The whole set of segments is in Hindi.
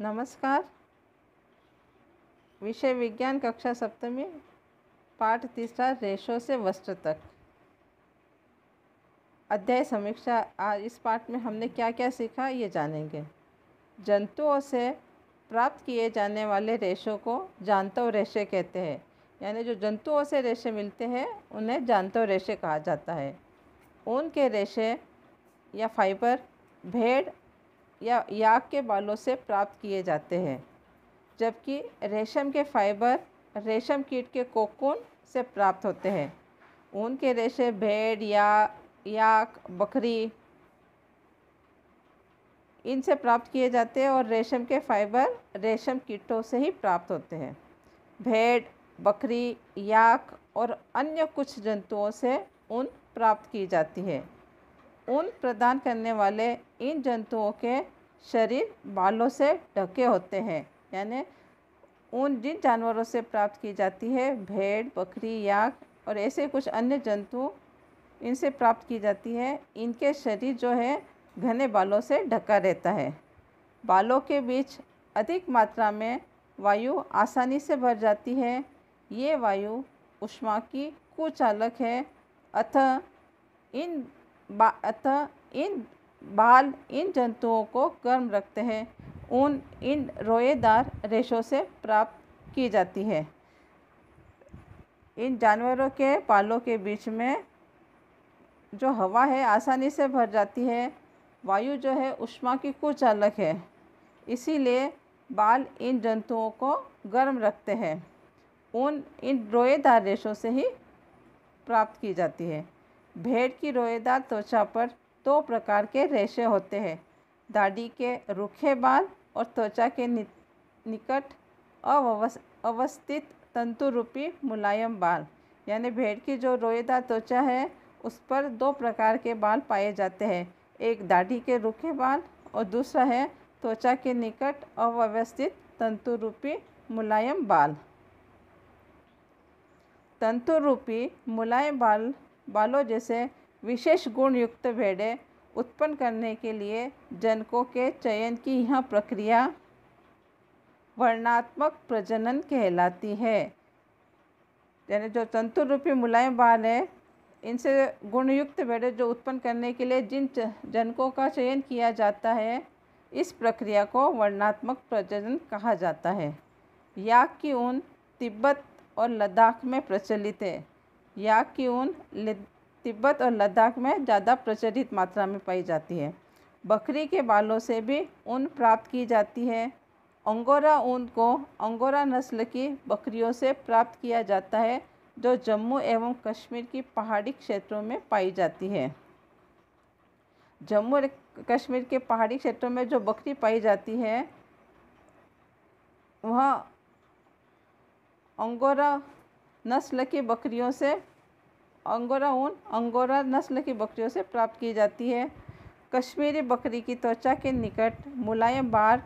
नमस्कार। विषय विज्ञान कक्षा सप्तमी, पाठ तीसरा, रेशों से वस्त्र तक। अध्याय समीक्षा आज इस पाठ में हमने क्या क्या सीखा, ये जानेंगे। जंतुओं से प्राप्त किए जाने वाले रेशों को जानतो रेशे कहते हैं। यानी जो जंतुओं से रेशे मिलते हैं, उन्हें जानतो रेशे कहा जाता है। ऊन के रेशे या फाइबर, भेड़ या याक के बालों से प्राप्त किए जाते हैं, जबकि रेशम के फाइबर, रेशम कीट के कोकून से प्राप्त होते हैं। ऊन के रेशे भेड़ या याक, बकरी इनसे प्राप्त किए जाते हैं और रेशम के फाइबर रेशम कीटों से ही प्राप्त होते हैं। भेड़, बकरी, याक और अन्य कुछ जंतुओं से ऊन प्राप्त की जाती है। ऊन प्रदान करने वाले इन जंतुओं के शरीर बालों से ढके होते हैं। यानी ऊन जिन जानवरों से प्राप्त की जाती है, भेड़, बकरी, याक और ऐसे कुछ अन्य जंतु इनसे प्राप्त की जाती है, इनके शरीर जो है घने बालों से ढका रहता है। बालों के बीच अधिक मात्रा में वायु आसानी से भर जाती है। ये वायु उष्मा की कुचालक है। अतः इन अतः इन बाल इन जंतुओं को गर्म रखते हैं। ऊन इन रोएदार रेशों से प्राप्त की जाती है। इन जानवरों के पालों के बीच में जो हवा है, आसानी से भर जाती है। वायु जो है, उष्मा की कुछ अलग है। इसीलिए बाल इन जंतुओं को गर्म रखते हैं। ऊन इन रोएदार रेशों से ही प्राप्त की जाती है। भेड़ की रोएदार त्वचा पर दो प्रकार के रेशे होते हैं, दाढ़ी के रूखे बाल और त्वचा के निकट अवस्थित तंतु रूपी मुलायम बाल। यानी भेड़ की जो रोएदार त्वचा है, उस पर दो प्रकार के बाल पाए जाते हैं, एक दाढ़ी के रूखे बाल और दूसरा है त्वचा के निकट अव्यवस्थित तंतु रूपी मुलायम बाल। तंतु रूपी मुलायम बाल बालों जैसे विशेष गुण युक्त भेड़ें उत्पन्न करने के लिए जनकों के चयन की यह प्रक्रिया वर्णात्मक प्रजनन कहलाती है। यानी जो तंतु रूपी मुलायम बाल है, इनसे गुणयुक्त भेड़े जो उत्पन्न करने के लिए जिन जनकों का चयन किया जाता है, इस प्रक्रिया को वर्णात्मक प्रजनन कहा जाता है। याक की ऊन तिब्बत और लद्दाख में प्रचलित है। याक की ऊन तिब्बत और लद्दाख में ज़्यादा प्रचलित मात्रा में पाई जाती है। बकरी के बालों से भी ऊन प्राप्त की जाती है। अंगोरा ऊन को अंगोरा नस्ल की बकरियों से प्राप्त किया जाता है, जो जम्मू एवं कश्मीर की पहाड़ी क्षेत्रों में पाई जाती है। जम्मू कश्मीर के पहाड़ी क्षेत्रों में जो बकरी पाई जाती है, वह अंगोरा नस्ल की बकरियों से अंगोरा ऊन, अंगोरा नस्ल की बकरियों से प्राप्त की जाती है। कश्मीरी बकरी की त्वचा के निकट मुलायम बार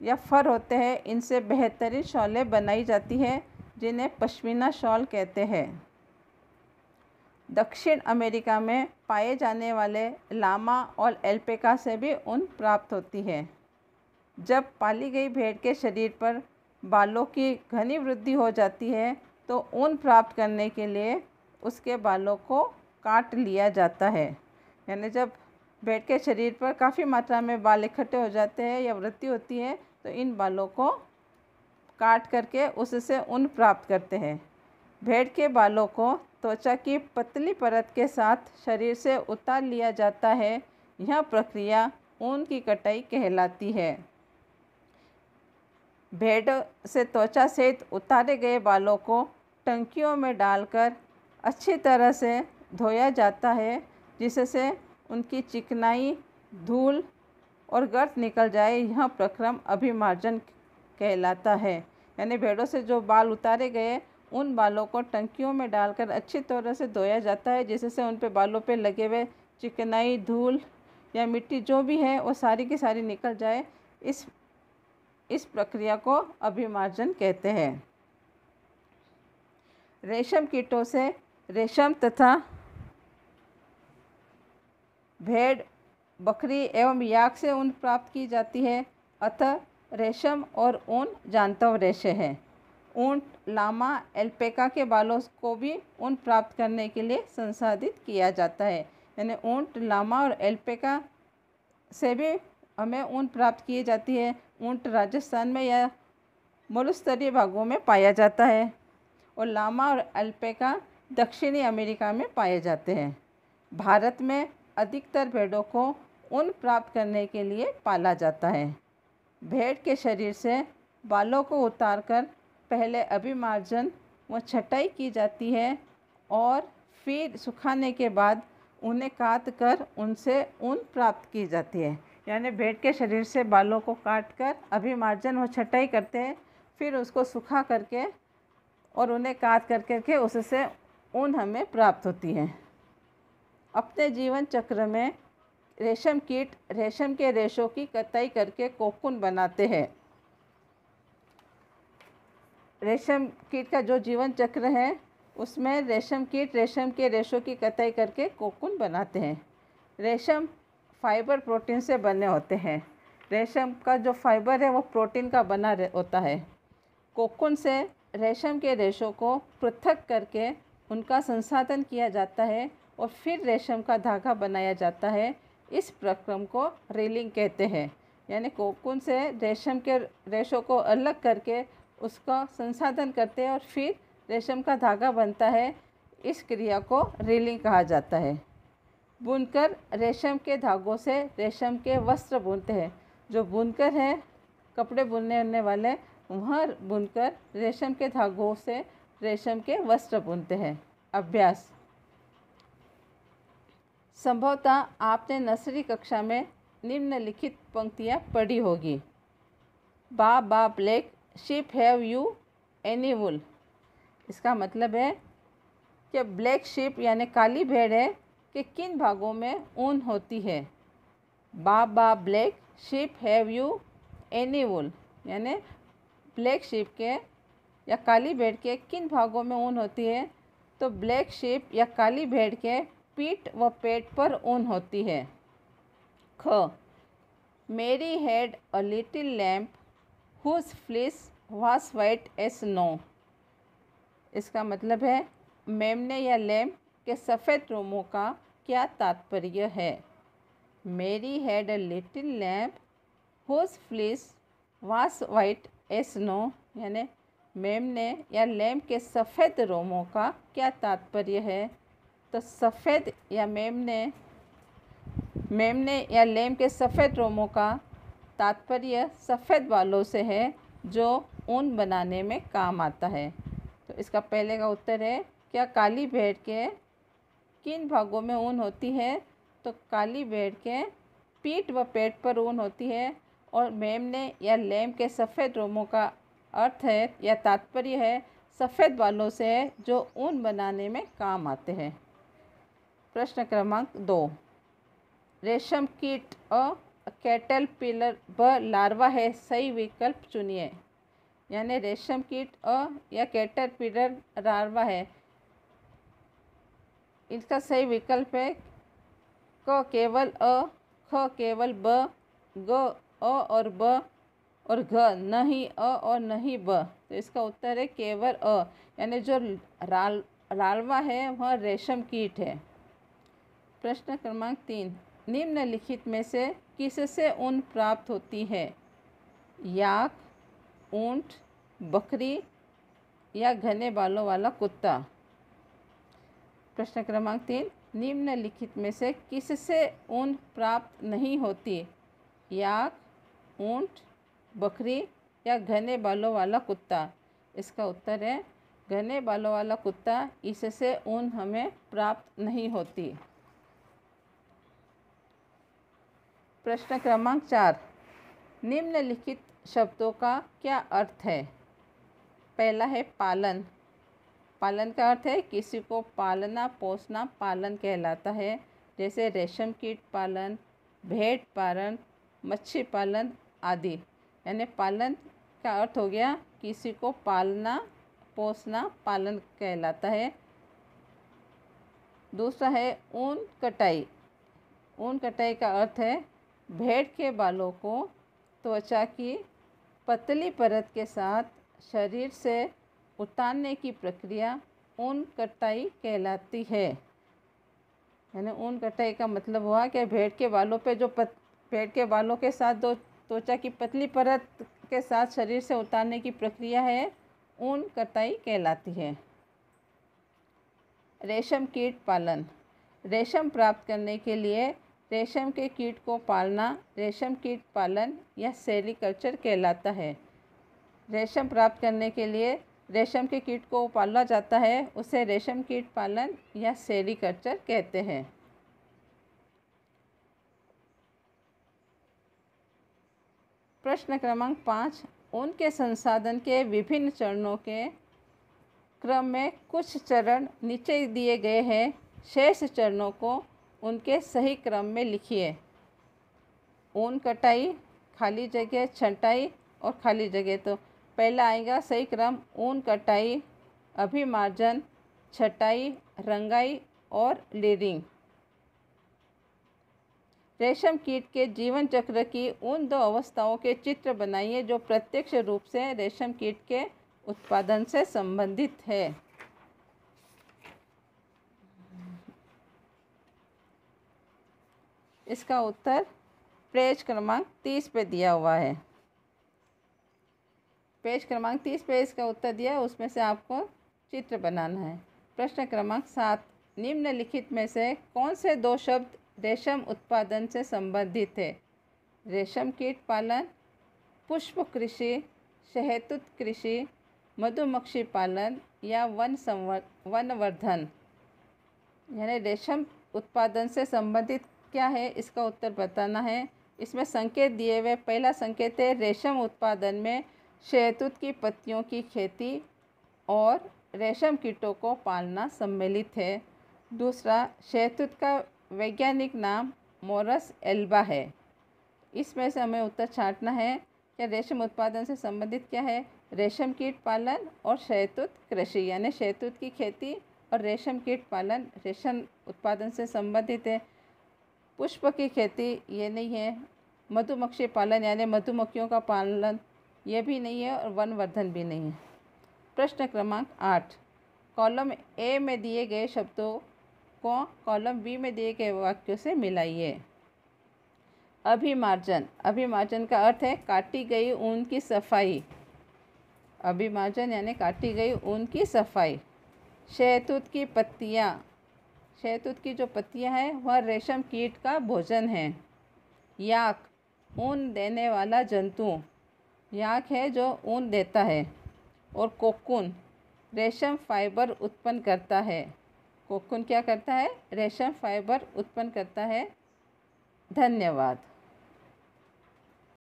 या फर होते हैं। इनसे बेहतरीन शॉलें बनाई जाती हैं, जिन्हें पश्मीना शॉल कहते हैं। दक्षिण अमेरिका में पाए जाने वाले लामा और एल्पेका से भी ऊन प्राप्त होती है। जब पाली गई भेड़ के शरीर पर बालों की घनी वृद्धि हो जाती है तो ऊन प्राप्त करने के लिए उसके बालों को काट लिया जाता है। यानी जब भेड़ के शरीर पर काफ़ी मात्रा में बाल इकट्ठे हो जाते हैं या वृद्धि होती है तो इन बालों को काट करके उससे ऊन प्राप्त करते हैं। भेड़ के बालों को त्वचा की पतली परत के साथ शरीर से उतार लिया जाता है। यह प्रक्रिया ऊन की कटाई कहलाती है। भेड़ से त्वचा सहित उतारे गए बालों को टंकियों में डालकर अच्छी तरह से धोया जाता है, जिससे उनकी चिकनाई, धूल और गर्द निकल जाए, यह प्रक्रम अभिमार्जन कहलाता है। यानी भेड़ों से जो बाल उतारे गए, उन बालों को टंकियों में डालकर अच्छी तरह से धोया जाता है, जिससे उन पे बालों पे लगे हुए चिकनाई, धूल या मिट्टी जो भी है, वो सारी की सारी निकल जाए। इस इस प्रक्रिया को अभिमार्जन कहते हैं। रेशम कीटों से रेशम तथा भेड़, बकरी एवं याक से ऊन प्राप्त की जाती है। अतः रेशम और ऊन जानतव रेशे हैं। ऊँट, लामा, एल्पेका के बालों को भी ऊन प्राप्त करने के लिए संसाधित किया जाता है। यानी ऊँट, लामा और एल्पेका से भी हमें ऊन प्राप्त की जाती है। ऊँट राजस्थान में या मरुस्तरीय भागों में पाया जाता है। और लामा और अल्पेका दक्षिणी अमेरिका में पाए जाते हैं। भारत में अधिकतर भेड़ों को ऊन प्राप्त करने के लिए पाला जाता है। भेड़ के शरीर से बालों को उतारकर पहले अभिमार्जन व छटाई की जाती है और फिर सुखाने के बाद उन्हें काट कर उनसे ऊन प्राप्त की जाती है। यानी भेड़ के शरीर से बालों को काट कर अभिमार्जन व छटाई करते हैं, फिर उसको सुखा करके और उन्हें काट कर करके उससे ऊन हमें प्राप्त होती है। अपने जीवन चक्र में रेशम कीट, रेशम के रेशों की कताई करके कोकुन बनाते हैं। रेशम कीट का जो जीवन चक्र है, उसमें रेशम कीट, रेशम के रेशों की कताई करके कोकुन बनाते हैं। रेशम फाइबर प्रोटीन से बने होते हैं। रेशम का जो फाइबर है, वो प्रोटीन का बना होता है। कोकुन से रेशम के रेशों को पृथक करके उनका संसाधन किया जाता है और फिर रेशम का धागा बनाया जाता है। इस प्रक्रम को रीलिंग कहते हैं। यानी कोकुन से? रेशम के रेशों को अलग करके उसका संसाधन करते हैं और फिर रेशम का धागा बनता है। इस क्रिया को रीलिंग कहा जाता है। बुनकर रेशम के धागों से रेशम के वस्त्र बुनते हैं। जो बुनकर है, कपड़े बुनने वाले वह बुनकर रेशम के धागों से रेशम के वस्त्र बुनते हैं। अभ्यास। संभवतः आपने नर्सरी कक्षा में निम्नलिखित पंक्तियाँ पढ़ी होगी। Baa baa black, sheep have you any wool इसका मतलब है कि ब्लैक शिप यानी काली भेड़ है कि किन भागों में ऊन होती है? Baa baa black, sheep have you any wool यानी ब्लैक शिप के या काली भेड़ के किन भागों में ऊन होती है? तो ब्लैक शिप या काली भेड़ के पीठ व पेट पर ऊन होती है। ख, Mary had a little lamb whose fleece was white as snow. इसका मतलब है मेमने या लैम्प के सफ़ेद रोमों का क्या तात्पर्य है? Mary had a little lamb whose fleece was white as snow, यानी मेमने या लैम्प के सफ़ेद रोमों का क्या तात्पर्य है? तो सफ़ेद, या मेमने मेमने या लैम्प के सफ़ेद रोमों का तात्पर्य सफ़ेद बालों से है, जो ऊन बनाने में काम आता है। तो इसका पहले का उत्तर है, क्या काली भेड़ के किन भागों में ऊन होती है? तो काली भेड़ के पीठ व पेट पर ऊन होती है और मेमने या लेम के सफ़ेद रोमों का अर्थ है, या तात्पर्य है, सफ़ेद बालों से है जो ऊन बनाने में काम आते हैं। प्रश्न क्रमांक दो। रेशम कीट अ कैटल पिलर ब लार्वा है, सही विकल्प चुनिए। यानी रेशम कीट और या कैटर पिलर लार्वा है। इसका सही विकल्प है, क केवल अ, ख केवल ब, ग अ और ब और घ, नहीं अ और नहीं ब। तो इसका उत्तर है केवल अ। यानी जो राल लालवा है, वह रेशम कीट है। प्रश्न क्रमांक तीन। निम्नलिखित में से किससे ऊन प्राप्त होती है? याक, ऊँट, बकरी या घने बालों वाला कुत्ता? प्रश्न क्रमांक तीन। निम्नलिखित में से किससे ऊन प्राप्त नहीं होती? याक ऊँट, बकरी या घने बालों वाला कुत्ता। इसका उत्तर है, घने बालों वाला कुत्ता, इससे ऊन हमें प्राप्त नहीं होती। प्रश्न क्रमांक चार, निम्नलिखित शब्दों का क्या अर्थ है? पहला है पालन। पालन का अर्थ है, किसी को पालना, पोसना, पालन कहलाता है। जैसे रेशम कीट पालन भेड़ पालन, मच्छी पालन आदि। यानी पालन का अर्थ हो गया किसी को पालना, पोसना, पालन कहलाता है। दूसरा है ऊन कटाई। ऊन कटाई का अर्थ है भेड़ के बालों को त्वचा की पतली परत के साथ शरीर से उतारने की प्रक्रिया ऊन कटाई कहलाती है। यानी ऊन कटाई का मतलब हुआ कि भेड़ के बालों पे जो पत भेड़ के बालों के साथ दो त्वचा की पतली परत के साथ शरीर से उतारने की प्रक्रिया है, ऊन कटाई कहलाती है। रेशम कीट पालन। रेशम प्राप्त करने के लिए रेशम के कीट को पालना, रेशम कीट पालन या सेरिकल्चर कहलाता है। रेशम प्राप्त करने के लिए रेशम के कीट को पाला जाता है, उसे रेशम कीट पालन या सेरिकल्चर कहते हैं। प्रश्न क्रमांक पाँच, उनके संसाधन के विभिन्न चरणों के क्रम में कुछ चरण नीचे दिए गए हैं। शेष चरणों को उनके सही क्रम में लिखिए। ऊन कटाई, खाली जगह छंटाई और खाली जगह। तो पहला आएगा सही क्रम, ऊन कटाई, अभिमार्जन, छटाई, रंगाई और लीरिंग रेशम कीट के जीवन चक्र की उन दो अवस्थाओं के चित्र बनाइए जो प्रत्यक्ष रूप से रेशम कीट के उत्पादन से संबंधित है। इसका उत्तर पेज क्रमांक तीस पे दिया हुआ है। पेज क्रमांक तीस पे इसका उत्तर दिया, उसमें से आपको चित्र बनाना है। प्रश्न क्रमांक सात, निम्नलिखित में से कौन से दो शब्द रेशम उत्पादन से संबंधित है। रेशम कीट पालन, पुष्प कृषि, शहतूत कृषि, मधुमक्खी पालन या वन संवर, वनवर्धन। यानी रेशम उत्पादन से संबंधित क्या है, इसका उत्तर बताना है। इसमें संकेत दिए हुए, पहला संकेत है, रेशम उत्पादन में शहतूत की पत्तियों की खेती और रेशम कीटों को पालना सम्मिलित है। दूसरा, शहतूत का वैज्ञानिक नाम मोरस एल्बा है। इसमें से हमें उत्तर छांटना है, क्या रेशम उत्पादन से संबंधित क्या है? रेशम कीट पालन और शहतूत कृषि, यानी शहतूत की खेती और रेशम कीट पालन, रेशम उत्पादन से संबंधित है। पुष्प की खेती, ये नहीं है। मधुमक्खी पालन, यानी मधुमक्खियों का पालन, ये भी नहीं है और वनवर्धन भी नहीं है। प्रश्न क्रमांक आठ। कॉलम ए में दिए गए शब्दों को कॉलम बी में दिए गए वाक्यों से मिलाइए अभिमार्जन। अभिमार्जन का अर्थ है काटी गई ऊन की सफ़ाई। अभिमार्जन यानी काटी गई ऊन की सफ़ाई। शहतूत की पत्तियाँ। शहतूत की जो पत्तियाँ हैं, वह रेशम कीट का भोजन है। याक। ऊन देने वाला जंतु। याक है जो ऊन देता है। और कोकुन। रेशम फाइबर उत्पन्न करता है। कोकुन क्या करता है? रेशम फाइबर उत्पन्न करता है। धन्यवाद।